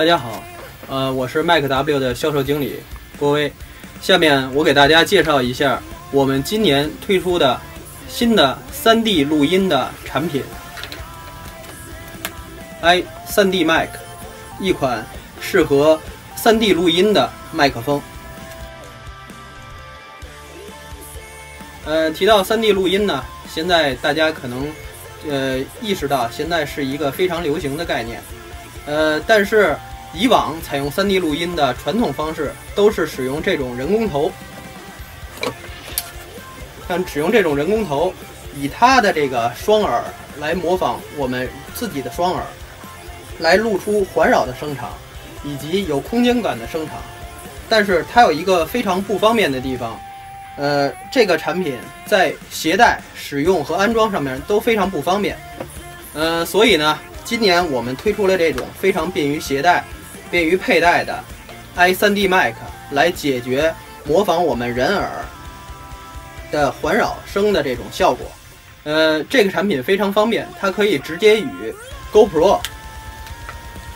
大家好，呃，我是麦克 W 的销售经理郭威。下面我给大家介绍一下我们今年推出的新的 3D 录音的产品 i 3D Mic，一款适合 3D 录音的麦克风。呃，提到 3D 录音呢，现在大家可能呃意识到，现在是一个非常流行的概念。呃，但是以往采用 3D 录音的传统方式都是使用这种人工头，像使用这种人工头，以它的这个双耳来模仿我们自己的双耳，来录出环绕的声场，以及有空间感的声场。但是它有一个非常不方便的地方，呃，这个产品在携带、使用和安装上面都非常不方便。呃，所以呢。今年我们推出了这种非常便于携带、便于佩戴的 i3D Mic，来解决模仿我们人耳的环绕声的这种效果。呃，这个产品非常方便，它可以直接与 GoPro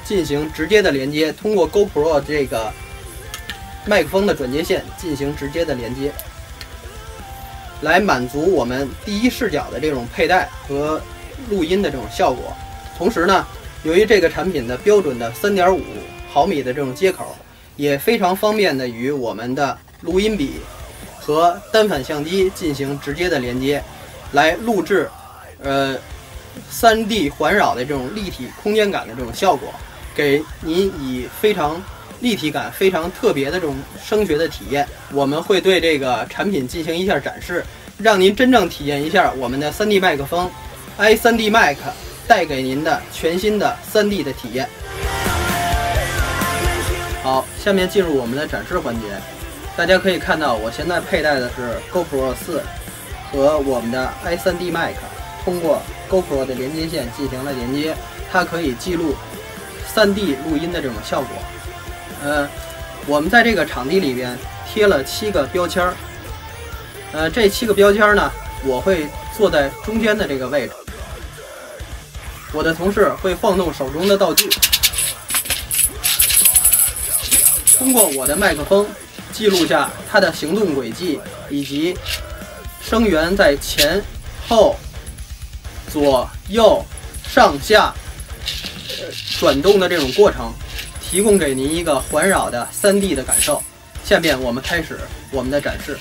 进行直接的连接，通过 GoPro 这个麦克风的转接线进行直接的连接，来满足我们第一视角的这种佩戴和录音的这种效果。同时呢，由于这个产品的标准的三点五毫米的这种接口，也非常方便的与我们的录音笔和单反相机进行直接的连接，来录制，呃，三 D 环绕的这种立体空间感的这种效果，给您以非常立体感、非常特别的这种声学的体验。我们会对这个产品进行一下展示，让您真正体验一下我们的三 D 麦克风，i 三 D Mic。带给您的全新的 3D 的体验。好，下面进入我们的展示环节。大家可以看到，我现在佩戴的是 GoPro 4和我们的 i3D Mic，通过 GoPro 的连接线进行了连接，它可以记录 3D 录音的这种效果。呃，我们在这个场地里边贴了七个标签儿。呃，这七个标签呢，我会坐在中间的这个位置。我的同事会晃动手中的道具，通过我的麦克风记录下他的行动轨迹以及声源在前、后、左右、上下转动的这种过程，提供给您一个环绕的 3D 的感受。下面我们开始我们的展示。